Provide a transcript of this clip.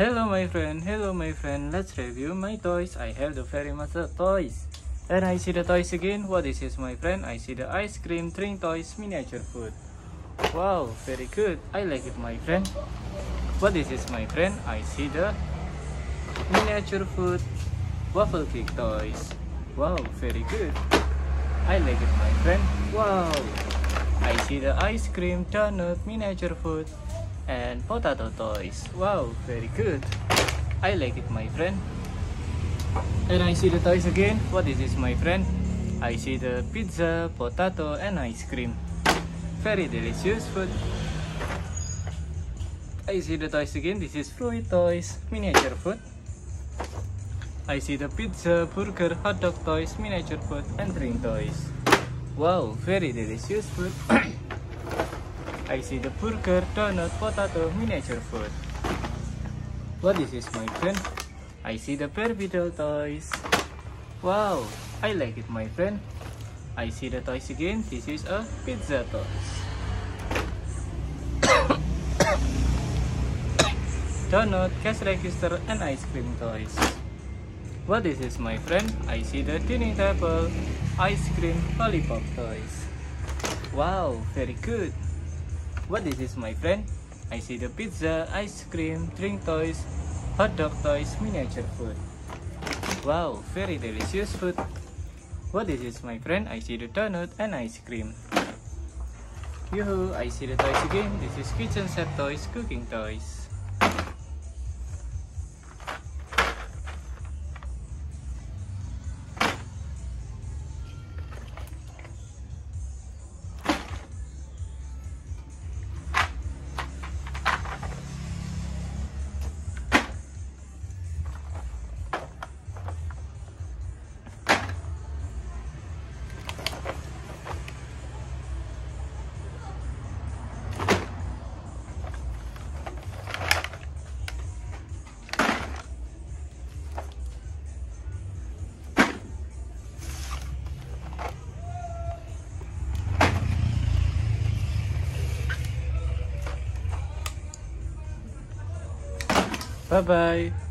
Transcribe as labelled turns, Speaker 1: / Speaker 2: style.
Speaker 1: Hello my friend, hello my friend, let's review my toys. I have the very much toys. And I see the toys again. What is this my friend? I see the ice cream, drink toys, miniature food. Wow, very good. I like it my friend. What is this my friend? I see the miniature food, waffle cake toys. Wow, very good. I like it my friend. Wow. I see the ice cream, donut, miniature food, and potato toys. Wow, very good. I like it, my friend. And I see the toys again. What is this, my friend? I see the pizza, potato, and ice cream. Very delicious food. I see the toys again. This is fruit toys, miniature food. I see the pizza, burger, hot dog toys, miniature food, and drink toys. Wow, very delicious food. I see the burger, donut, potato, miniature food. What is this, my friend? I see the Barbie toys. Wow, I like it, my friend. I see the toys again. This is a pizza toys. Donut, cash register, and ice cream toys. What is this, my friend? I see the dining table, ice cream, lollipop toys. Wow, very good. What is this my friend? I see the pizza, ice cream, drink toys, hot dog toys, miniature food. Wow, very delicious food. What is this my friend? I see the donut and ice cream. Yoo-hoo, I see the toys again. This is kitchen set toys, cooking toys. 拜拜。